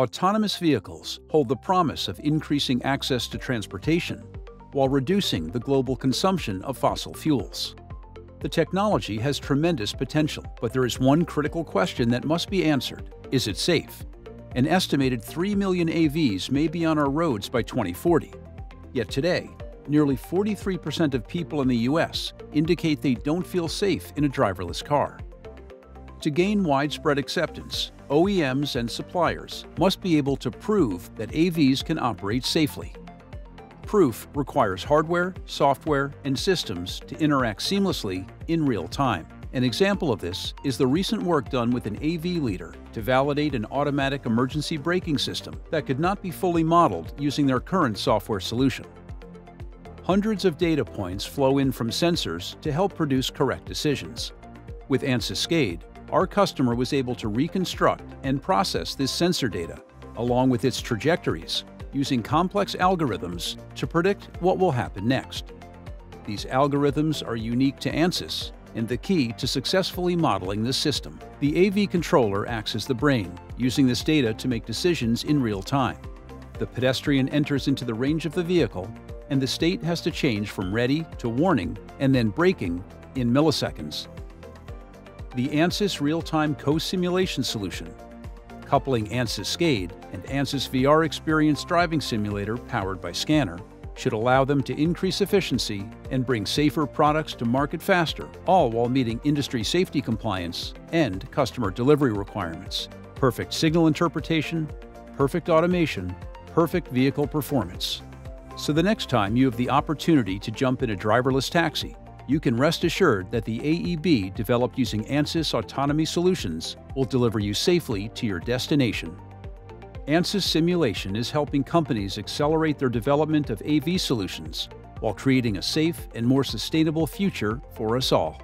Autonomous vehicles hold the promise of increasing access to transportation while reducing the global consumption of fossil fuels. The technology has tremendous potential, but there is one critical question that must be answered. Is it safe? An estimated 3 million AVs may be on our roads by 2040. Yet today, nearly 43% of people in the US indicate they don't feel safe in a driverless car. To gain widespread acceptance, OEMs and suppliers must be able to prove that AVs can operate safely. Proof requires hardware, software, and systems to interact seamlessly in real time. An example of this is the recent work done with an AV leader to validate an automatic emergency braking system that could not be fully modeled using their current software solution. Hundreds of data points flow in from sensors to help produce correct decisions. With Ansys SCADE, our customer was able to reconstruct and process this sensor data, along with its trajectories, using complex algorithms to predict what will happen next. These algorithms are unique to ANSYS and the key to successfully modeling this system. The AV controller acts as the brain, using this data to make decisions in real time. The pedestrian enters into the range of the vehicle, and the state has to change from ready to warning and then braking in milliseconds the ANSYS real-time co-simulation solution, coupling ANSYS SCADE and ANSYS VRXPERIENCE Driving Simulator powered by SCANeR, should allow them to increase efficiency and bring safer products to market faster, all while meeting industry safety compliance and customer delivery requirements. Perfect signal interpretation, perfect automation, perfect vehicle performance. So the next time you have the opportunity to jump in a driverless taxi, you can rest assured that the AEB developed using ANSYS Autonomy Solutions will deliver you safely to your destination. ANSYS Simulation is helping companies accelerate their development of AV solutions while creating a safe and more sustainable future for us all.